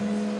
Mm-hmm.